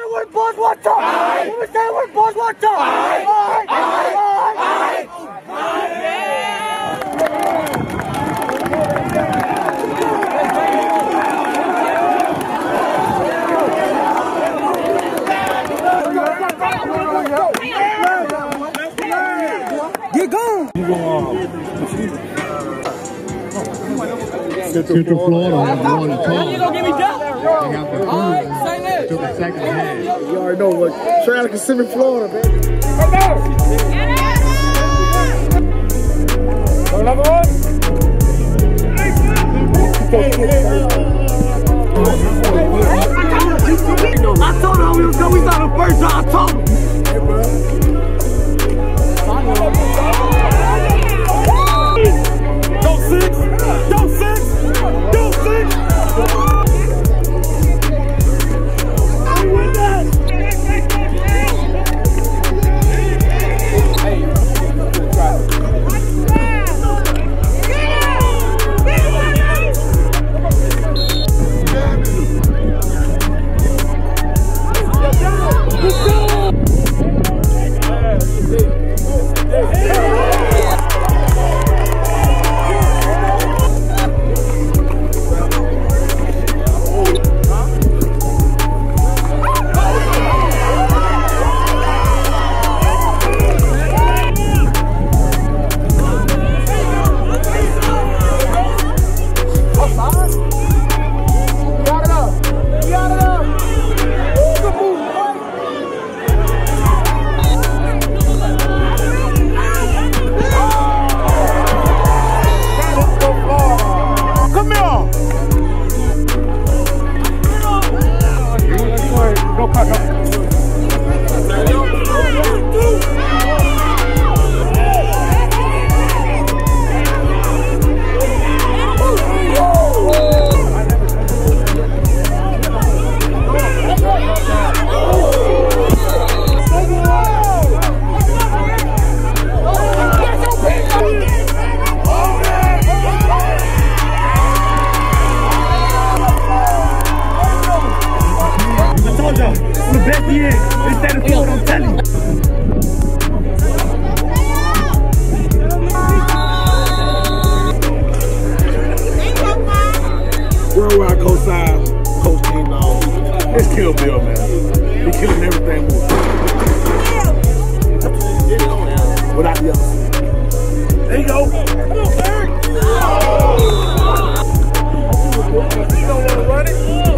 the word boss, watch out! Let me say the word boss, watch out! Aye, aye, aye, Get gone! Central Florida on the one and You They got the. You already know what. Out of Kissimmee, Florida, baby. I told him we was going, we saw the first time. I told him. It's Kill Bill, man. He killing everything moving. Without the other. There you go. You don't want to run it?